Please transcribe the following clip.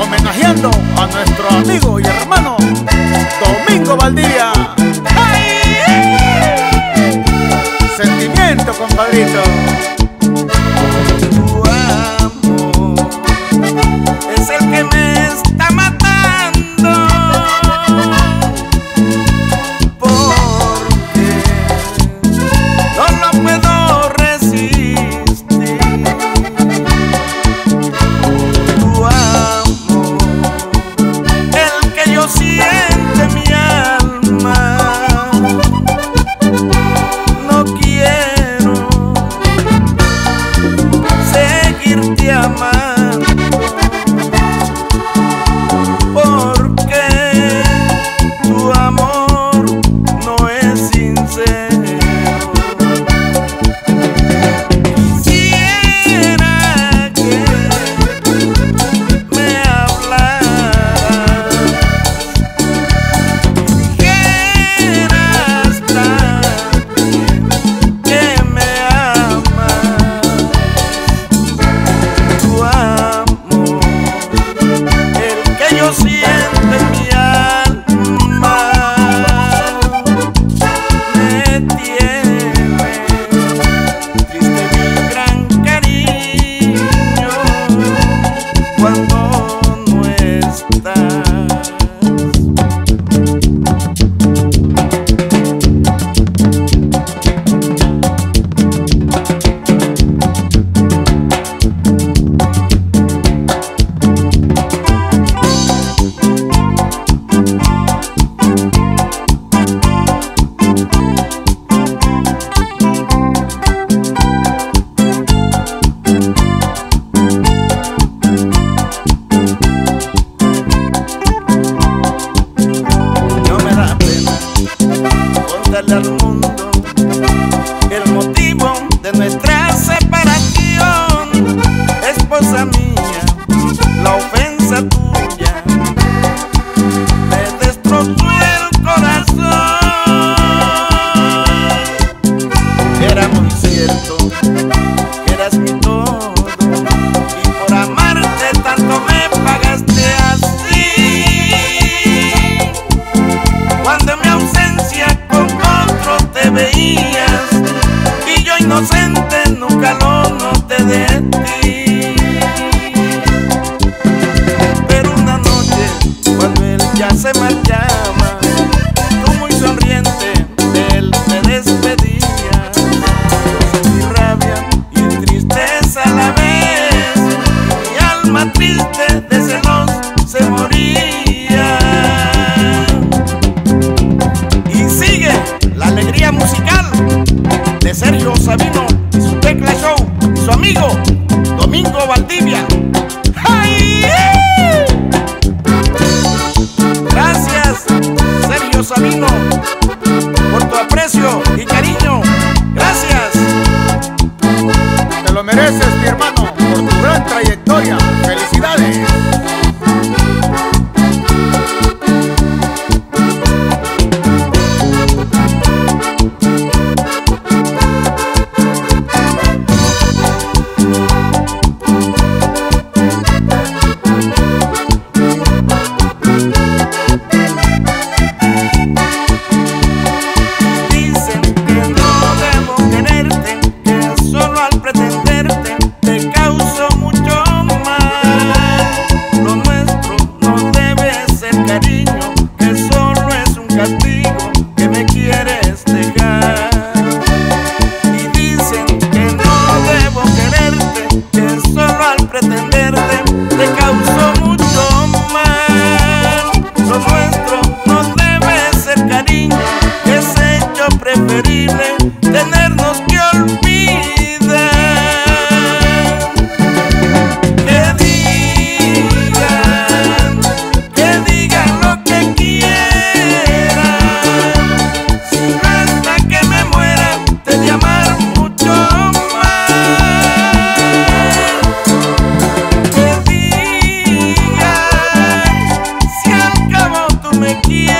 homenajeando a nuestro amigo y hermano Domingo Valdivia. Sentimiento, compadrito. mía, la ofensa tuya me destrozó el corazón. Era muy cierto eras mi todo y por amarte tanto me pagaste así. Cuando en mi ausencia con otro te veías y yo inocente. Domingo Valdivia. pretender Yeah.